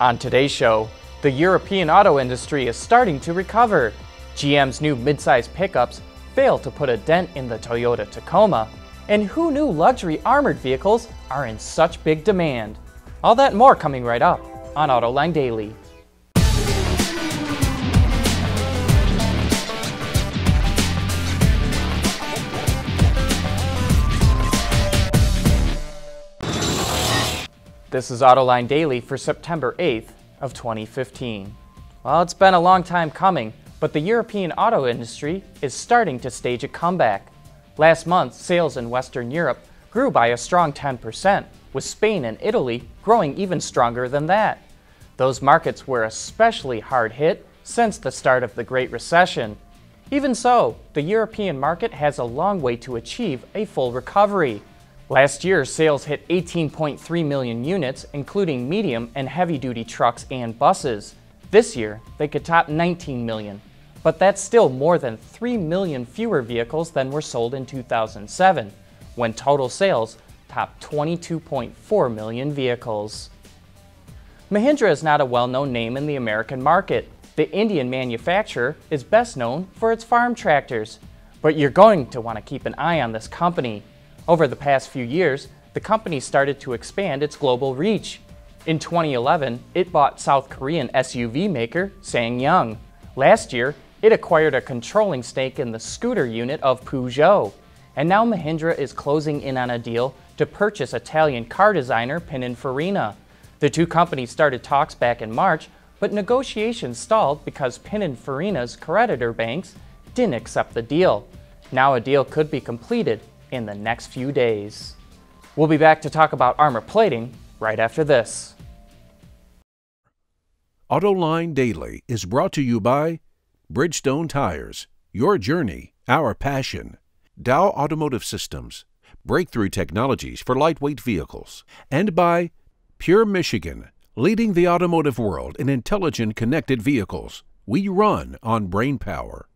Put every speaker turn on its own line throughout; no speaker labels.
On today's show, the European auto industry is starting to recover. GM's new midsize pickups fail to put a dent in the Toyota Tacoma. And who knew luxury armored vehicles are in such big demand? All that more coming right up on Autoline Daily. This is Autoline Daily for September 8th of 2015. Well, it's been a long time coming, but the European auto industry is starting to stage a comeback. Last month, sales in Western Europe grew by a strong 10%, with Spain and Italy growing even stronger than that. Those markets were especially hard hit since the start of the Great Recession. Even so, the European market has a long way to achieve a full recovery. Last year, sales hit 18.3 million units, including medium and heavy duty trucks and buses. This year, they could top 19 million, but that's still more than 3 million fewer vehicles than were sold in 2007, when total sales topped 22.4 million vehicles. Mahindra is not a well known name in the American market. The Indian manufacturer is best known for its farm tractors, but you're going to want to keep an eye on this company. Over the past few years, the company started to expand its global reach. In 2011, it bought South Korean SUV maker SsangYong. Last year, it acquired a controlling stake in the scooter unit of Peugeot. And now Mahindra is closing in on a deal to purchase Italian car designer Pininfarina. The two companies started talks back in March, but negotiations stalled because Pininfarina's creditor banks didn't accept the deal. Now a deal could be completed in the next few days. We'll be back to talk about armor plating right after this.
AutoLine Daily is brought to you by Bridgestone Tires, your journey, our passion, Dow Automotive Systems, breakthrough technologies for lightweight vehicles, and by Pure Michigan, leading the automotive world in intelligent connected vehicles. We run on brain power.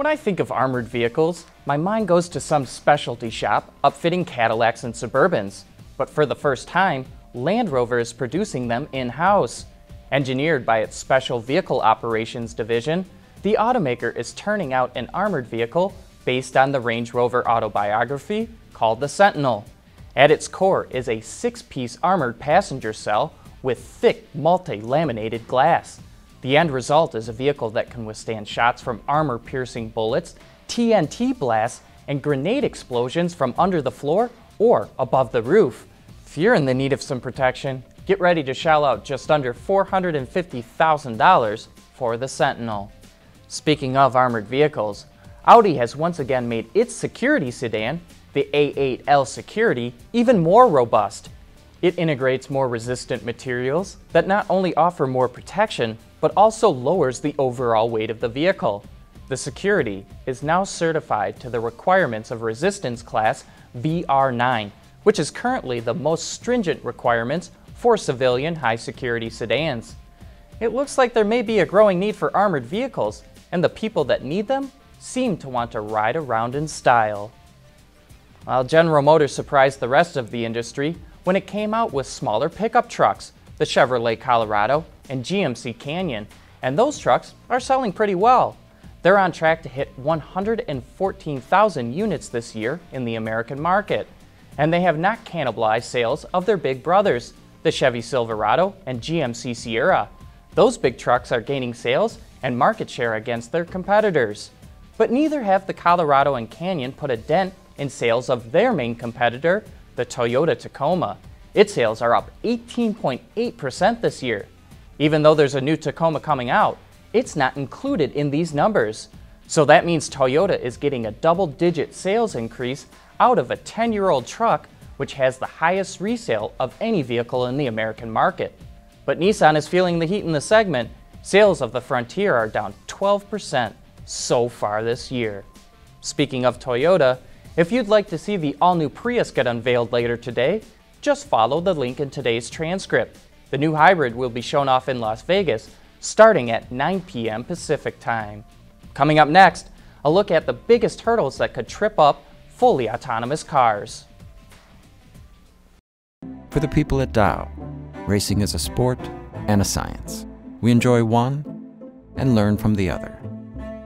When I think of armored vehicles, my mind goes to some specialty shop upfitting Cadillacs and Suburbans. But for the first time, Land Rover is producing them in-house. Engineered by its Special Vehicle Operations Division, the automaker is turning out an armored vehicle based on the Range Rover autobiography called the Sentinel. At its core is a six-piece armored passenger cell with thick multi-laminated glass. The end result is a vehicle that can withstand shots from armor-piercing bullets, TNT blasts, and grenade explosions from under the floor or above the roof. If you're in the need of some protection, get ready to shell out just under $450,000 for the Sentinel. Speaking of armored vehicles, Audi has once again made its security sedan, the A8L Security, even more robust. It integrates more resistant materials that not only offer more protection, but also lowers the overall weight of the vehicle. The security is now certified to the requirements of resistance class VR9, which is currently the most stringent requirements for civilian high security sedans. It looks like there may be a growing need for armored vehicles, and the people that need them seem to want to ride around in style. While General Motors surprised the rest of the industry when it came out with smaller pickup trucks, the Chevrolet Colorado and GMC Canyon, and those trucks are selling pretty well. They're on track to hit 114,000 units this year in the American market, and they have not cannibalized sales of their big brothers, the Chevy Silverado and GMC Sierra. Those big trucks are gaining sales and market share against their competitors. But neither have the Colorado and Canyon put a dent in sales of their main competitor, the Toyota Tacoma. Its sales are up 18.8% this year. Even though there's a new Tacoma coming out, it's not included in these numbers. So that means Toyota is getting a double digit sales increase out of a 10 year old truck, which has the highest resale of any vehicle in the American market. But Nissan is feeling the heat in the segment. Sales of the Frontier are down 12% so far this year. Speaking of Toyota, if you'd like to see the all new Prius get unveiled later today, just follow the link in today's transcript. The new hybrid will be shown off in Las Vegas starting at 9 p.m. Pacific time. Coming up next, a look at the biggest hurdles that could trip up fully autonomous cars.
For the people at Dow, Racing is a sport and a science. We enjoy one and learn from the other.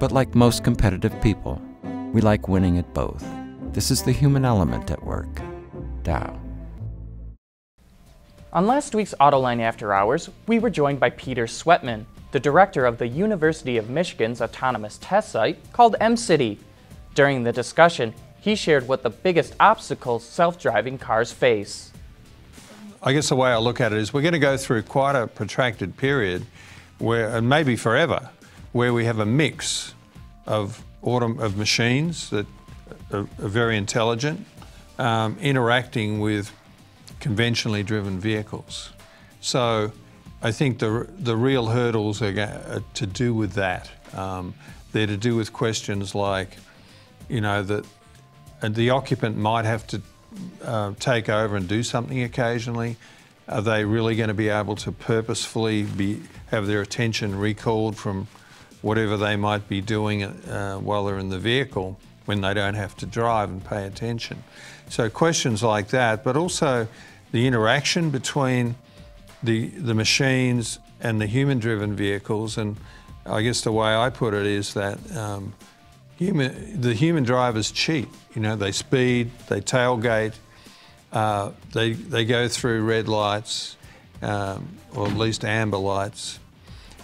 But like most competitive people, we like winning at both. This is the human element at work. Dow.
On last week's Autoline After Hours, we were joined by Peter Sweatman, the director of the University of Michigan's autonomous test site called MCity. During the discussion, he shared what the biggest obstacles self-driving cars face.
I guess the way I look at it is we're going to go through quite a protracted period where, and maybe forever, where we have a mix of autom- of machines that are, are very intelligent, um, interacting with conventionally driven vehicles. So I think the, the real hurdles are, are to do with that. Um, they're to do with questions like, you know, that the occupant might have to uh, take over and do something occasionally. Are they really going to be able to purposefully be have their attention recalled from whatever they might be doing uh, while they're in the vehicle when they don't have to drive and pay attention? So questions like that, but also the interaction between the the machines and the human-driven vehicles. And I guess the way I put it is that um, human the human drivers cheat. You know, they speed, they tailgate, uh, they, they go through red lights, um, or at least amber lights,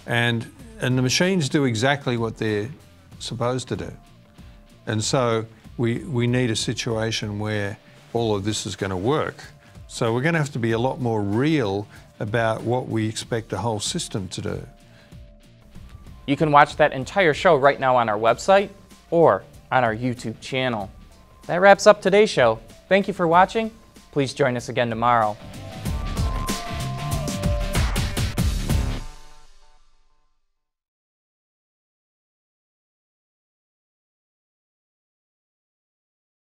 and, and the machines do exactly what they're supposed to do. And so we, we need a situation where all of this is going to work. So we're going to have to be a lot more real about what we expect the whole system to do.
You can watch that entire show right now on our website or on our YouTube channel. That wraps up today's show. Thank you for watching. Please join us again tomorrow.